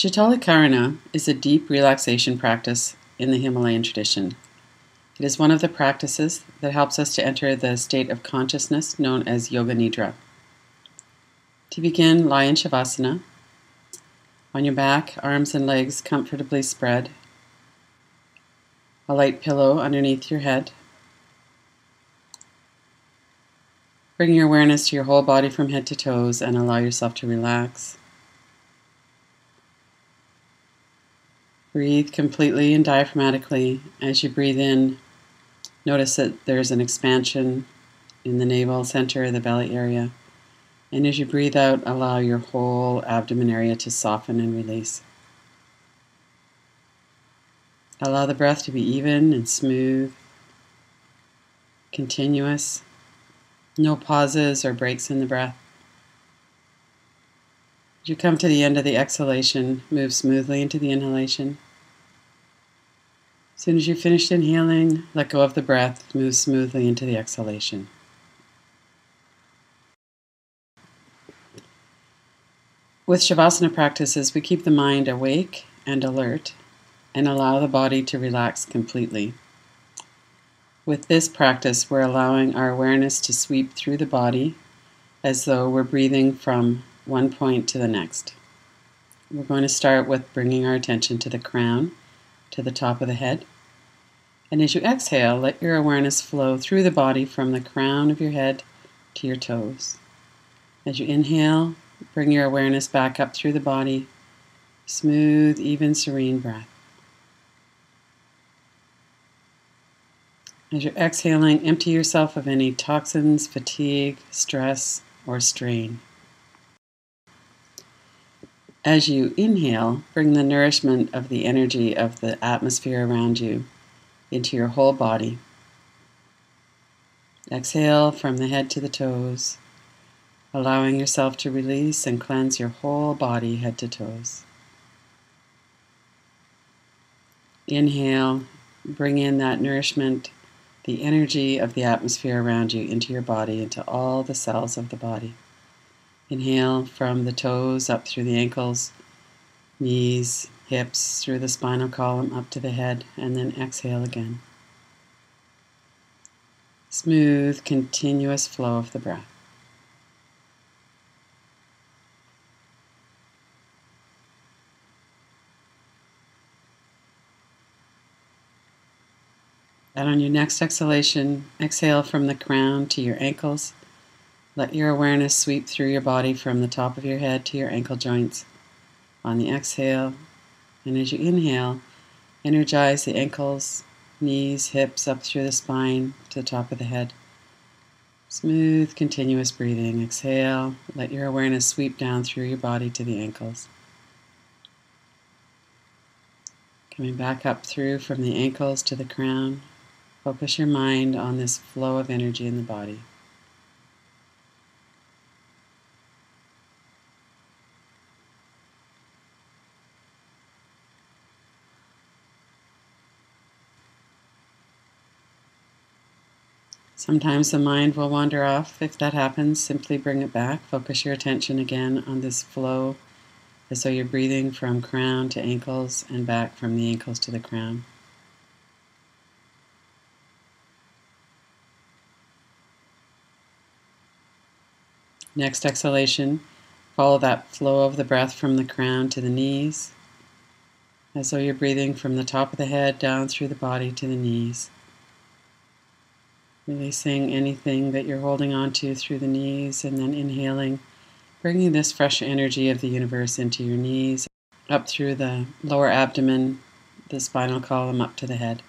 Shitalakarana is a deep relaxation practice in the Himalayan tradition. It is one of the practices that helps us to enter the state of consciousness known as Yoga Nidra. To begin, lie in Shavasana, on your back, arms and legs comfortably spread, a light pillow underneath your head. Bring your awareness to your whole body from head to toes and allow yourself to relax. Breathe completely and diaphragmatically. As you breathe in, notice that there's an expansion in the navel center, of the belly area. And as you breathe out, allow your whole abdomen area to soften and release. Allow the breath to be even and smooth, continuous, no pauses or breaks in the breath. As you come to the end of the exhalation, move smoothly into the inhalation. As soon as you've finished inhaling, let go of the breath, move smoothly into the exhalation. With Shavasana practices, we keep the mind awake and alert and allow the body to relax completely. With this practice, we're allowing our awareness to sweep through the body as though we're breathing from one point to the next. We're going to start with bringing our attention to the crown, to the top of the head. And as you exhale, let your awareness flow through the body from the crown of your head to your toes. As you inhale, bring your awareness back up through the body. Smooth, even, serene breath. As you're exhaling, empty yourself of any toxins, fatigue, stress, or strain. As you inhale, bring the nourishment of the energy of the atmosphere around you into your whole body. Exhale from the head to the toes, allowing yourself to release and cleanse your whole body, head to toes. Inhale, bring in that nourishment, the energy of the atmosphere around you into your body, into all the cells of the body. Inhale from the toes up through the ankles, knees, hips, through the spinal column up to the head, and then exhale again. Smooth, continuous flow of the breath. And on your next exhalation, exhale from the crown to your ankles let your awareness sweep through your body from the top of your head to your ankle joints. On the exhale, and as you inhale, energize the ankles, knees, hips up through the spine to the top of the head. Smooth, continuous breathing. Exhale, let your awareness sweep down through your body to the ankles. Coming back up through from the ankles to the crown. Focus your mind on this flow of energy in the body. Sometimes the mind will wander off. If that happens, simply bring it back. Focus your attention again on this flow as though you're breathing from crown to ankles and back from the ankles to the crown. Next exhalation, follow that flow of the breath from the crown to the knees, as though you're breathing from the top of the head down through the body to the knees. Releasing anything that you're holding on to through the knees and then inhaling, bringing this fresh energy of the universe into your knees, up through the lower abdomen, the spinal column, up to the head.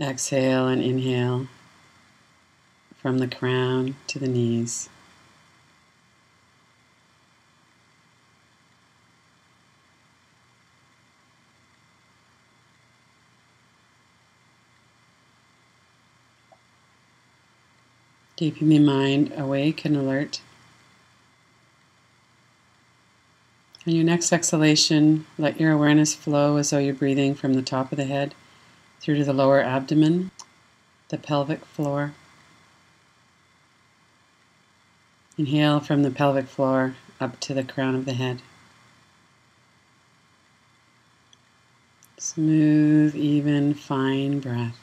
Exhale and inhale from the crown to the knees. Keeping the mind awake and alert. On your next exhalation, let your awareness flow as though you're breathing from the top of the head through to the lower abdomen, the pelvic floor. Inhale from the pelvic floor up to the crown of the head. Smooth, even, fine breath.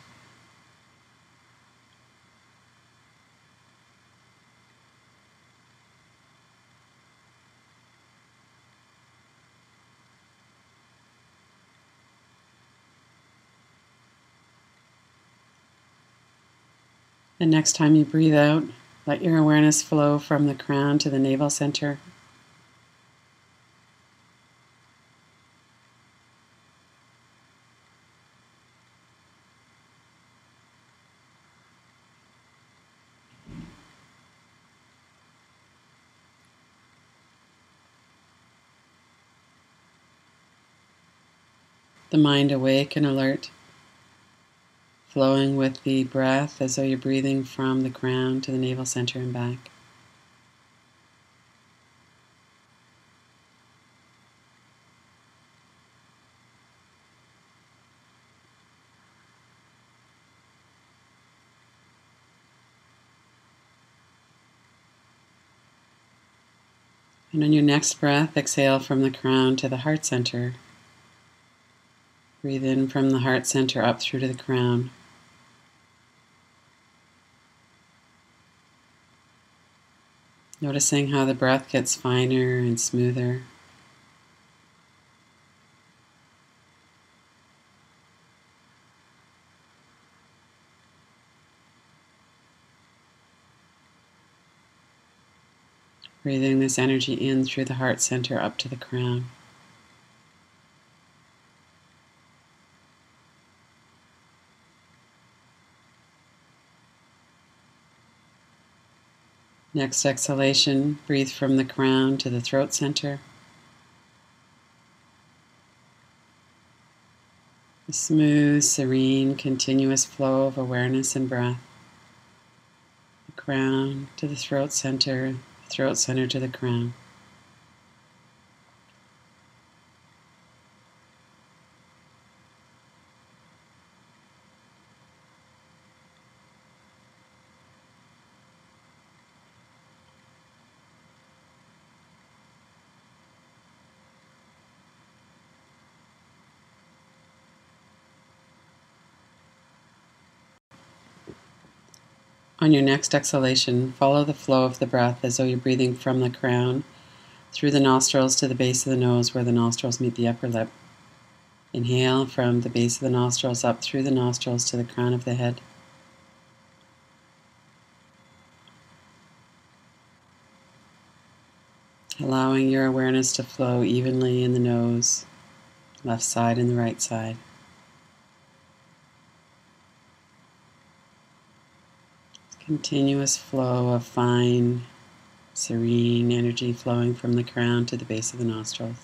And next time you breathe out, let your awareness flow from the crown to the navel center. The mind awake and alert flowing with the breath as though you're breathing from the crown to the navel center and back. And on your next breath, exhale from the crown to the heart center. Breathe in from the heart center up through to the crown. Noticing how the breath gets finer and smoother. Breathing this energy in through the heart center up to the crown. Next exhalation, breathe from the crown to the throat center. A smooth, serene, continuous flow of awareness and breath. The crown to the throat center, throat center to the crown. On your next exhalation, follow the flow of the breath as though you're breathing from the crown through the nostrils to the base of the nose where the nostrils meet the upper lip. Inhale from the base of the nostrils up through the nostrils to the crown of the head. Allowing your awareness to flow evenly in the nose, left side and the right side. Continuous flow of fine, serene energy flowing from the crown to the base of the nostrils.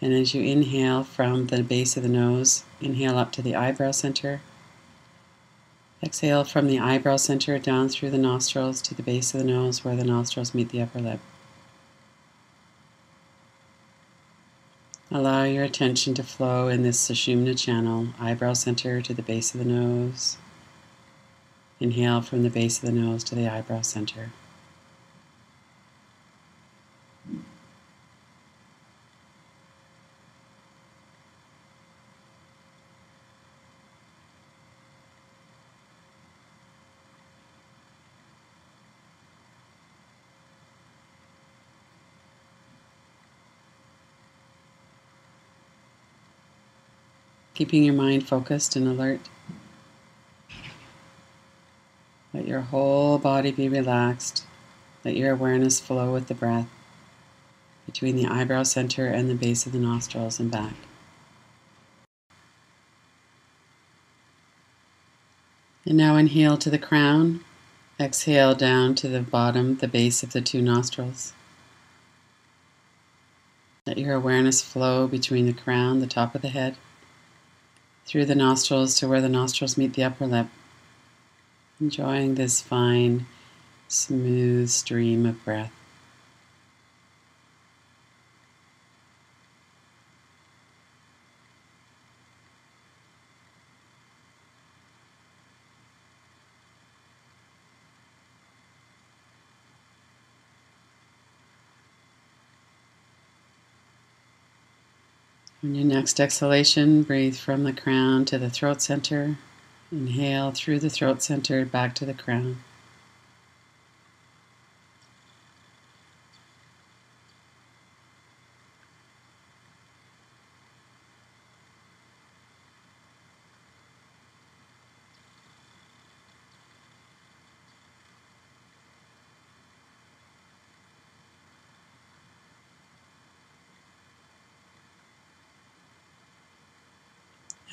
And as you inhale from the base of the nose, inhale up to the eyebrow center. Exhale from the eyebrow center down through the nostrils to the base of the nose where the nostrils meet the upper lip. Allow your attention to flow in this Sushumna channel, eyebrow center to the base of the nose. Inhale from the base of the nose to the eyebrow center. Keeping your mind focused and alert. Let your whole body be relaxed. Let your awareness flow with the breath between the eyebrow center and the base of the nostrils and back. And now inhale to the crown, exhale down to the bottom, the base of the two nostrils. Let your awareness flow between the crown, the top of the head, through the nostrils to where the nostrils meet the upper lip. Enjoying this fine, smooth stream of breath. Your next exhalation, breathe from the crown to the throat center. Inhale through the throat center back to the crown.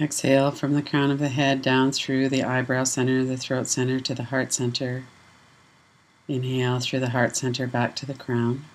Exhale from the crown of the head down through the eyebrow center, the throat center to the heart center. Inhale through the heart center back to the crown.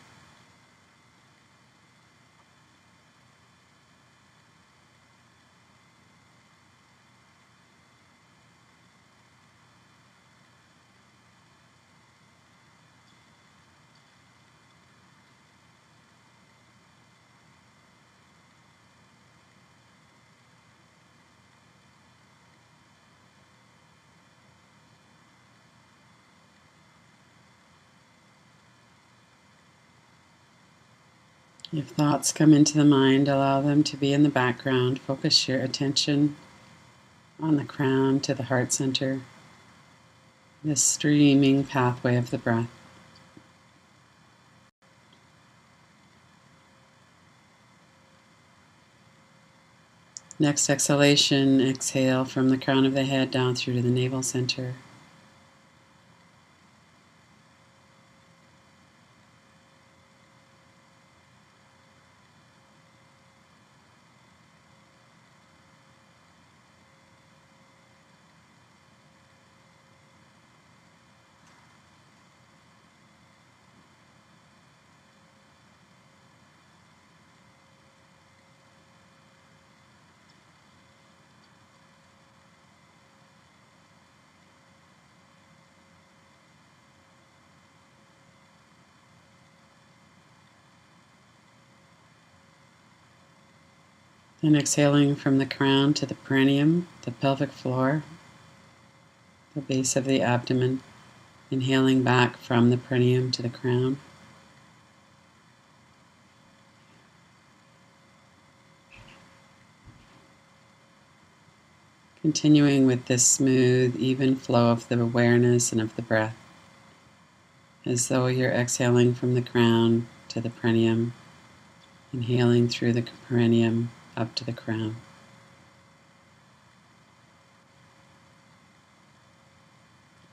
If thoughts come into the mind, allow them to be in the background. Focus your attention on the crown to the heart center, this streaming pathway of the breath. Next exhalation, exhale from the crown of the head down through to the navel center. Then exhaling from the crown to the perineum, the pelvic floor, the base of the abdomen. Inhaling back from the perineum to the crown. Continuing with this smooth, even flow of the awareness and of the breath, as though you're exhaling from the crown to the perineum, inhaling through the perineum up to the crown.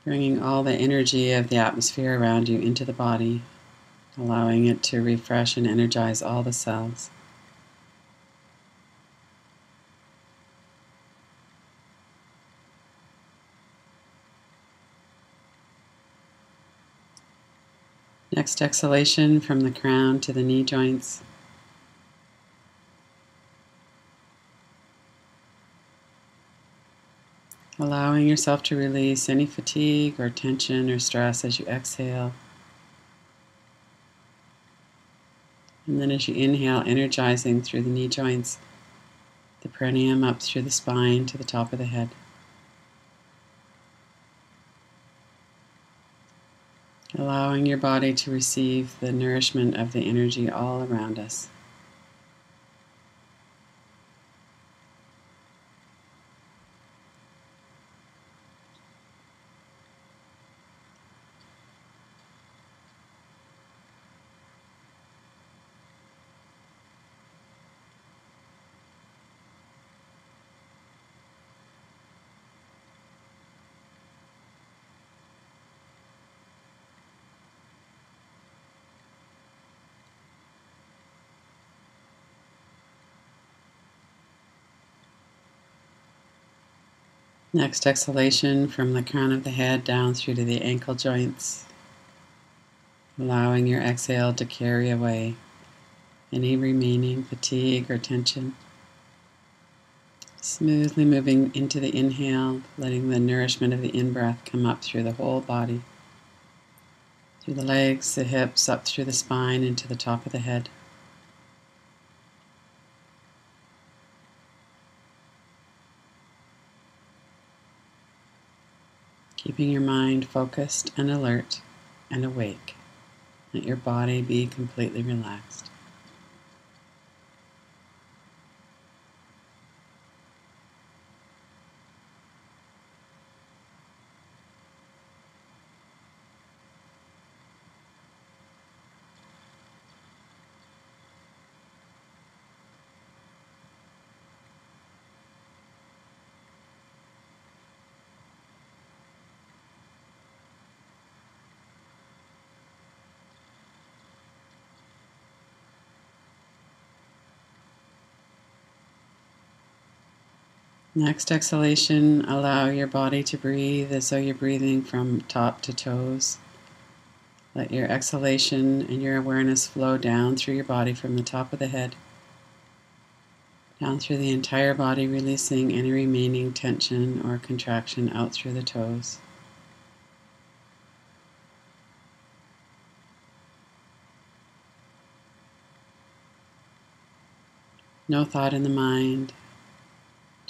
Bringing all the energy of the atmosphere around you into the body, allowing it to refresh and energize all the cells. Next exhalation from the crown to the knee joints. Allowing yourself to release any fatigue or tension or stress as you exhale. And then as you inhale, energizing through the knee joints, the perineum up through the spine to the top of the head. Allowing your body to receive the nourishment of the energy all around us. Next exhalation from the crown of the head down through to the ankle joints, allowing your exhale to carry away any remaining fatigue or tension. Smoothly moving into the inhale, letting the nourishment of the in breath come up through the whole body, through the legs, the hips, up through the spine, into the top of the head. Keeping your mind focused and alert and awake. Let your body be completely relaxed. Next exhalation, allow your body to breathe as though you're breathing from top to toes. Let your exhalation and your awareness flow down through your body from the top of the head, down through the entire body, releasing any remaining tension or contraction out through the toes. No thought in the mind,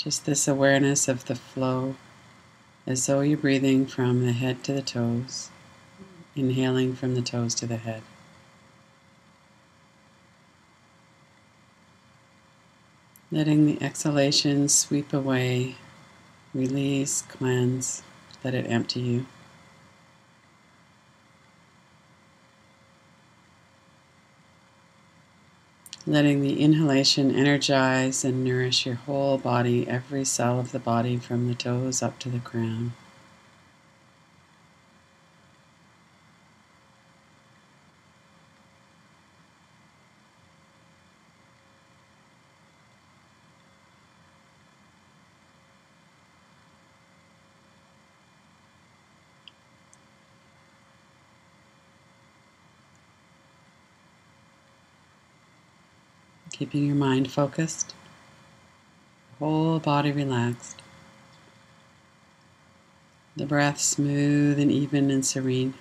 just this awareness of the flow as though you're breathing from the head to the toes, inhaling from the toes to the head. Letting the exhalation sweep away, release, cleanse, let it empty you. Letting the inhalation energize and nourish your whole body, every cell of the body from the toes up to the crown. Keeping your mind focused, whole body relaxed, the breath smooth and even and serene.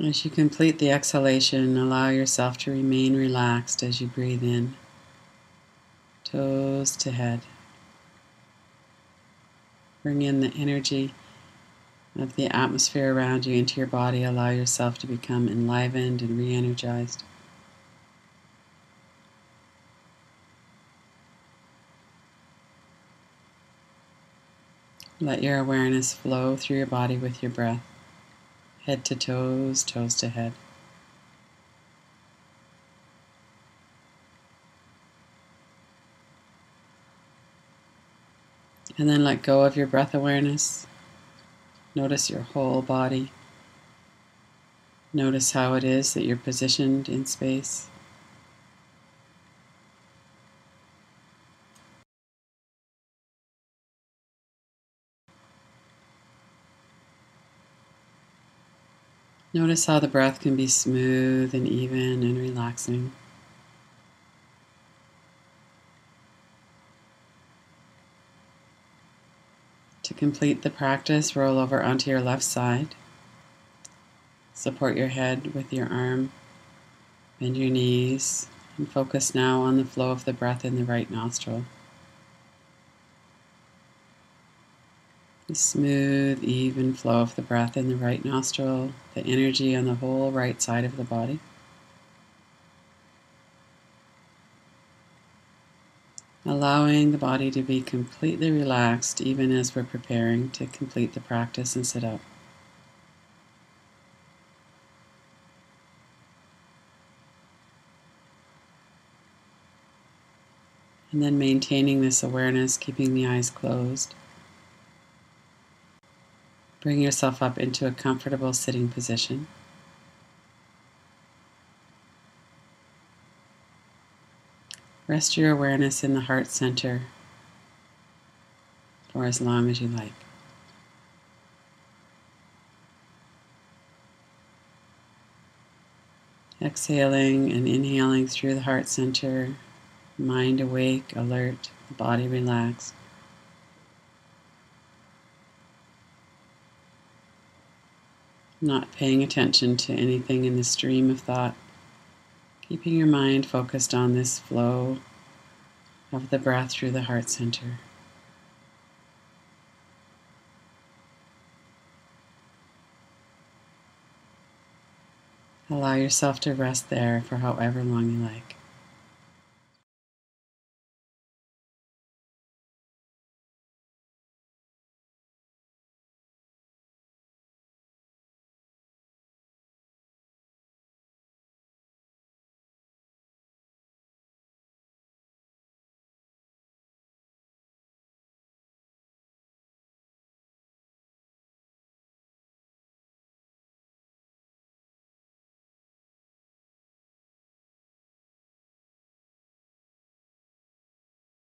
As you complete the exhalation, allow yourself to remain relaxed as you breathe in, toes to head. Bring in the energy of the atmosphere around you into your body. Allow yourself to become enlivened and re energized. Let your awareness flow through your body with your breath, head to toes, toes to head. And then let go of your breath awareness Notice your whole body. Notice how it is that you're positioned in space. Notice how the breath can be smooth and even and relaxing. Complete the practice, roll over onto your left side. Support your head with your arm. Bend your knees and focus now on the flow of the breath in the right nostril. The smooth, even flow of the breath in the right nostril, the energy on the whole right side of the body. Allowing the body to be completely relaxed even as we're preparing to complete the practice and sit up. And then maintaining this awareness, keeping the eyes closed. Bring yourself up into a comfortable sitting position. Rest your awareness in the heart center for as long as you like. Exhaling and inhaling through the heart center, mind awake, alert, body relaxed. Not paying attention to anything in the stream of thought, keeping your mind focused on this flow of the breath through the heart center. Allow yourself to rest there for however long you like.